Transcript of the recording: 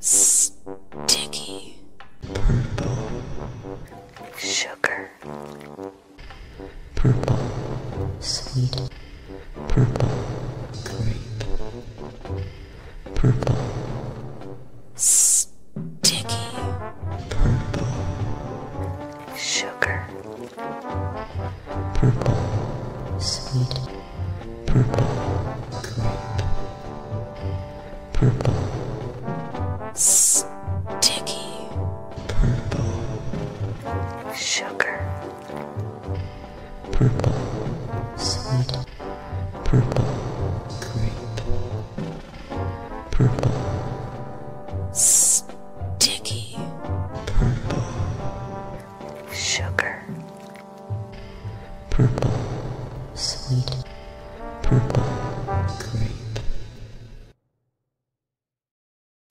sticky. Purple sugar. Purple sweet. Purple grape purple sticky. Purple sugar. Purple sweet. Purple grape. purple purple, sweet. Purple. Grape, purple, sticky. Purple, sugar, purple, sweet. Purple.